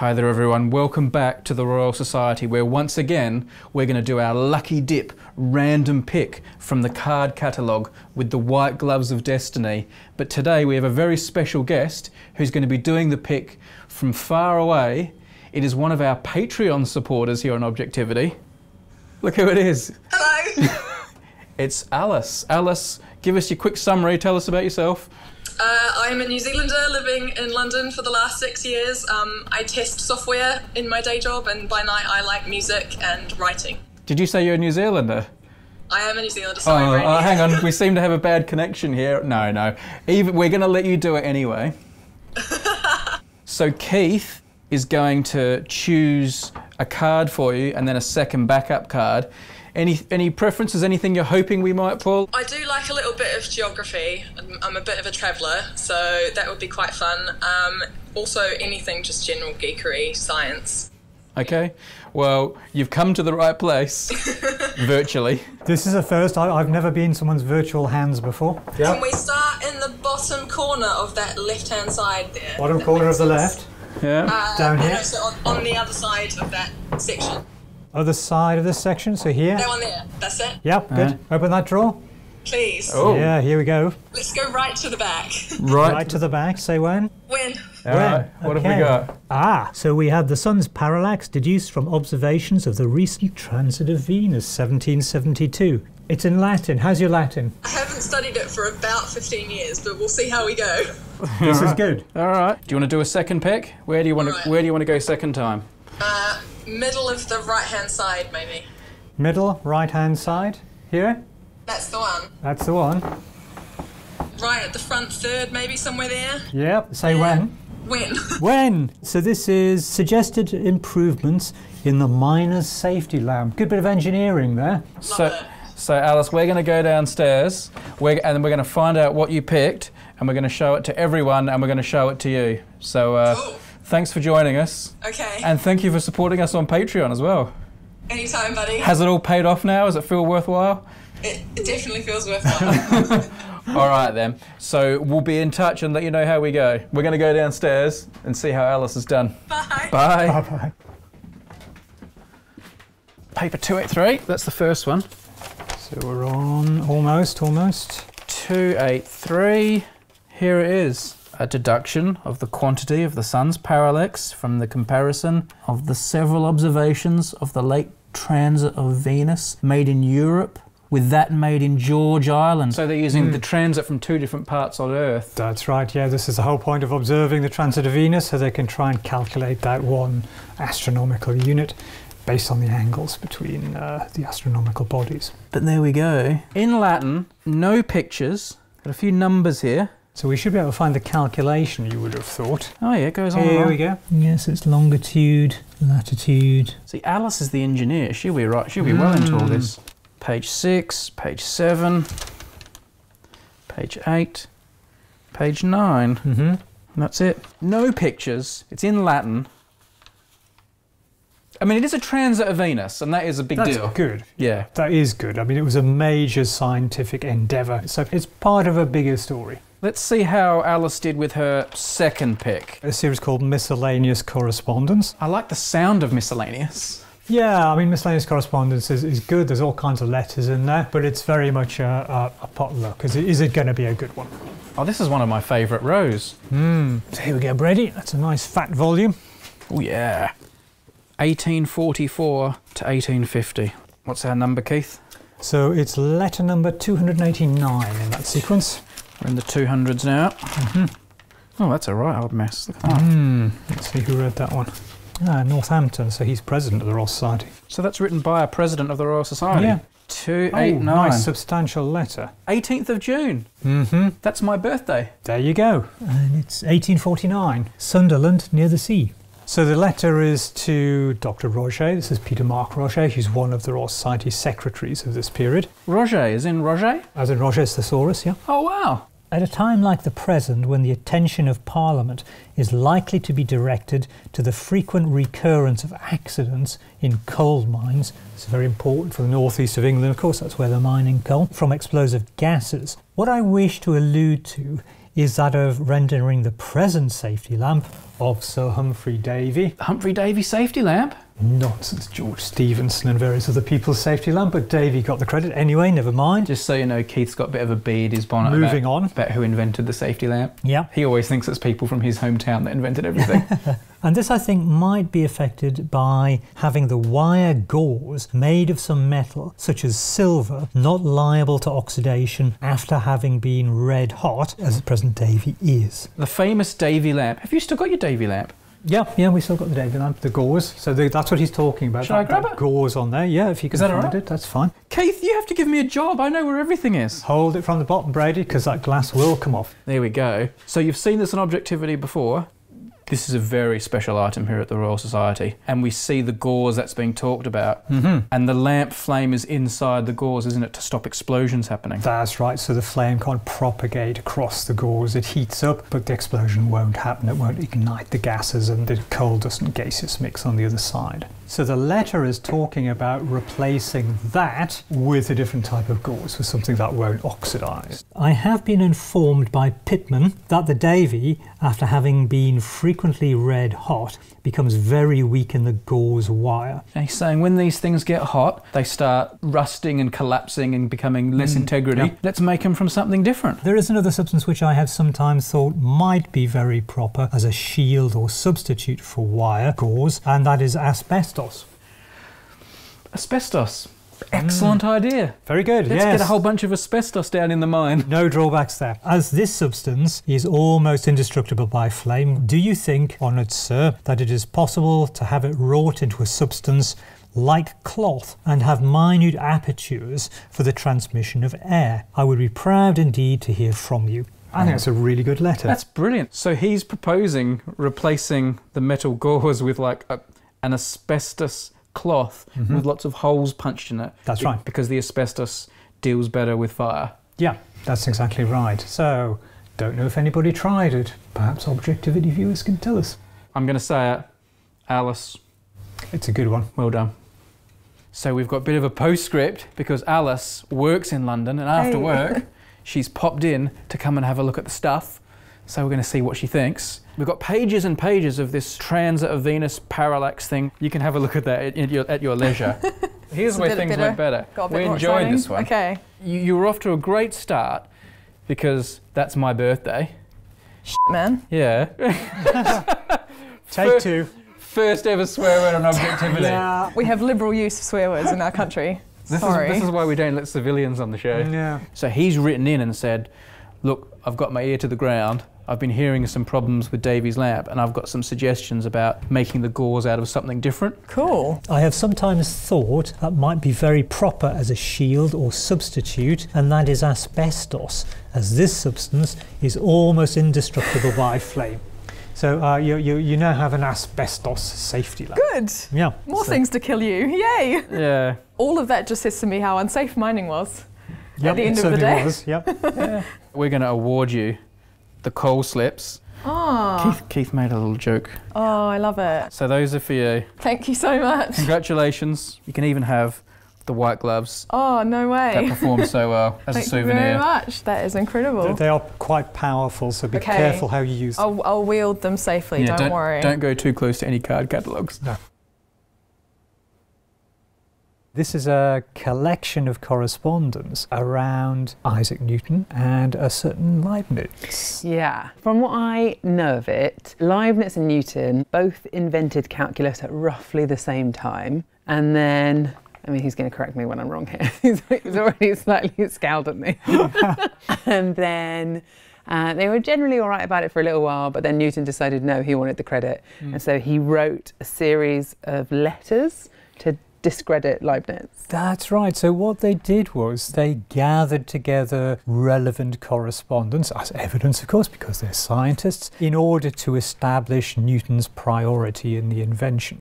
Hi there, everyone. Welcome back to the Royal Society, where once again we're going to do our lucky dip random pick from the card catalogue with the white gloves of destiny. But today we have a very special guest who's going to be doing the pick from far away. It is one of our Patreon supporters here on Objectivity. Look who it is. Hello. It's Alice. Alice, give us your quick summary. Tell us about yourself. Uh, I am a New Zealander living in London for the last six years. Um, I test software in my day job, and by night I like music and writing. Did you say you're a New Zealander? I am a New Zealander. Sorry, Oh, oh, hang on. We seem to have a bad connection here. No, no. Even we're going to let you do it anyway. so Keith is going to choose a card for you, and then a second backup card. Any any preferences? Anything you're hoping we might pull? I do like a little bit of geography. I'm- I'm a bit of a traveller, so that would be quite fun. Um, also, anything just general geekery, science. Okay. Well, you've come to the right place, virtually. This is a first. I, I've never been someone's virtual hands before. Yeah. Can we start in the bottom corner of that left-hand side there? Bottom corner of the sense. left. Yeah. Uh, Down here? no, so on, on the other side of that section. Other side of this section. So here. That one there. That's it. Yep, good. Uh-huh. Open that drawer. Please. Oh. Yeah, here we go. Let's go right to the back. Right. Right to the back. Say when. When? All right. What have we got? Ah, so we have the sun's parallax deduced from observations of the recent transit of Venus, 1772. It's in Latin. How's your Latin? I haven't studied it for about 15 years, but we'll see how we go. This is good. All right. Do you want to do a second pick? Where do you want to Where do you want to go second time? Uh, middle of the right hand side, maybe. Middle, right hand side. Here. That's the one. That's the one. Right at the front third, maybe somewhere there. Yep. Say when. When? When? So this is suggested improvements in the miner's safety lamp. Good bit of engineering there. So, it. so Alice, we're going to go downstairs, we're, and then we're going to find out what you picked, and we're going to show it to everyone, and we're going to show it to you. So, uh, Cool. Thanks for joining us, Okay. and thank you for supporting us on Patreon as well. Anytime, buddy. Has it all paid off now? Does it feel worthwhile? it, it definitely feels worthwhile. all right then. So we'll be in touch and let you know how we go. We're going to go downstairs and see how Alice has done. Bye. Bye. Bye bye. Paper two eight three. That's the first one. So we're on almost, almost. 283. Here it is. A deduction of the quantity of the sun's parallax from the comparison of the several observations of the late transit of Venus made in Europe with that made in George Island. So they're using the transit from two different parts on Earth. That's right, yeah. This is the whole point of observing the transit of Venus, so they can try and calculate that one astronomical unit based on the angles between uh, the astronomical bodies. But there we go. In Latin, no pictures. Got a few numbers here. So we should be able to find the calculation, you would have thought. Oh yeah, it goes on. Here we go. Yes, it's longitude, latitude. See, Alice is the engineer. She'll be right. She'll be well into all this. Page six, page seven, page eight, page nine. Mm-hmm. That's it. No pictures. It's in Latin. I mean, it is a transit of Venus, and that is a big That's deal. good. Yeah. That is good. I mean, it was a major scientific endeavour, so it's part of a bigger story. Let's see how Alice did with her second pick. A series called Miscellaneous Correspondence. I like the sound of miscellaneous. Yeah, I mean, miscellaneous correspondence is, is good. There's all kinds of letters in there, but it's very much a, a, a potluck. Is it, is it going to be a good one? Oh, this is one of my favourite rows. Hmm. So here we go, Brady. That's a nice fat volume. Oh yeah. 1844 to 1850. What's our number, Keith? So it's letter number 289 in that sequence. We're in the 200s now. Oh, that's a right old mess. Look at that. Hmm. Let's see who read that one. Ah, Northampton. So he's president of the Royal Society. So that's written by a president of the Royal Society. Yeah. 289. Oh, nice substantial letter. 18th of June. Mm-hmm. That's my birthday. There you go. And it's 1849. Sunderland, near the sea. So the letter is to Dr. Roget. This is Peter Mark Roget. He's one of the Royal Society secretaries of this period. Roget, is in Roget? As in Roget's thesaurus, yeah. Oh, wow. At a time like the present, when the attention of Parliament is likely to be directed to the frequent recurrence of accidents in coal mines, it's very important for the northeast of England, of course, that's where they're mining coal, from explosive gases. What I wish to allude to is that of rendering the present safety lamp of Sir Humphry Davy. The Humphry Davy safety lamp. Nonsense, George Stephenson and various other people's safety lamp, but Davy got the credit anyway, never mind. Just so you know, Keith's got a bit of a bead his bonnet. Moving about, on. About who invented the safety lamp. Yeah. He always thinks it's people from his hometown that invented everything. And this, I think, might be affected by having the wire gauze made of some metal, such as silver, not liable to oxidation after having been red hot, as the present Davy is. the famous Davy lamp. Have you still got your Davy lamp? Yeah, yeah, we still got the lamp, the gauze. So the, that's what he's talking about. Should I grab that it? Gauze on there. Yeah, if you can that find right? it, that's fine. Keith, you have to give me a job. I know where everything is. Hold it from the bottom, Brady, because that glass will come off. There we go. So you've seen this on Objectivity before. This is a very special item here at the Royal Society, and we see the gauze that's being talked about. Mm-hmm. And the lamp flame is inside the gauze, isn't it, to stop explosions happening? That's right, so the flame can't propagate across the gauze. It heats up, but the explosion won't happen. It won't ignite the gases, and the coal doesn't gaseous mix on the other side. So the letter is talking about replacing that with a different type of gauze, with something that won't oxidize. I have been informed by Pittman that the Davy, after having been frequently red hot, becomes very weak in the gauze wire. And he's saying when these things get hot, they start rusting and collapsing and becoming less mm, integrity. yeah. Let's make them from something different. There is another substance which I have sometimes thought might be very proper as a shield or substitute for wire gauze, and that is asbestos. Asbestos. Excellent mm. idea. Very good. Let's yes. get a whole bunch of asbestos down in the mine. No drawbacks there. As this substance is almost indestructible by flame, do you think, honoured sir, that it is possible to have it wrought into a substance like cloth and have minute apertures for the transmission of air? I would be proud indeed to hear from you. I think that's a really good letter. That's brilliant. So he's proposing replacing the metal gauze with like a, an asbestos cloth mm-hmm. with lots of holes punched in it. That's right. Because the asbestos deals better with fire. Yeah, that's exactly right. So, don't know if anybody tried it. Perhaps objectivity viewers can tell us. I'm going to say it. Alice, It's a good one. well done. So we've got a bit of a postscript because Alice works in London and after Hey. work she's popped in to come and have a look at the stuff. So we're going to see what she thinks. We've got pages and pages of this transit of Venus parallax thing. You can have a look at that at, at your, at your leisure. Here's where things bit went better. Got a bit We more enjoyed exciting. this one. Okay. You, you were off to a great start because that's my birthday. Shit, man. Yeah. Take Fir- two. First ever swear word on objectivity. Yeah. We have liberal use of swear words in our country. This Sorry. Is, this is why we don't let civilians on the show. Yeah. So he's written in and said, Look, I've got my ear to the ground. I've been hearing some problems with Davy's lamp, and I've got some suggestions about making the gauze out of something different. Cool. I have sometimes thought that might be very proper as a shield or substitute, and that is asbestos, as this substance is almost indestructible by flame. So uh, you, you, you now have an asbestos safety lamp. Good. Yeah. More So- things to kill you. Yay. Yeah. All of that just says to me how unsafe mining was. Yep, the it end of the certainly day. Was. Yep. We're going to award you the coal slips. Oh, Keith, Keith made a little joke. oh, I love it. So those are for you. Thank you so much. Congratulations. You can even have the white gloves Oh, no way. that way. perform so well as a souvenir. Thank you very much. That is incredible. They are quite powerful, so be Okay. careful how you use them. I'll, I'll wield them safely. Yeah, don't, worry. Don't go too close to any card catalogues. This is a collection of correspondence around Isaac Newton and a certain Leibniz. Yeah. From what I know of it, Leibniz and Newton both invented calculus at roughly the same time. And then, I mean, he's going to correct me when I'm wrong here. he's, already slightly scowled at me. and then uh, they were generally all right about it for a little while, but then Newton decided no, he wanted the credit. And so he wrote a series of letters to discredit Leibniz. That's right. So what they did was they gathered together relevant correspondence, as evidence, of course, because they're scientists, in order to establish Newton's priority in the invention.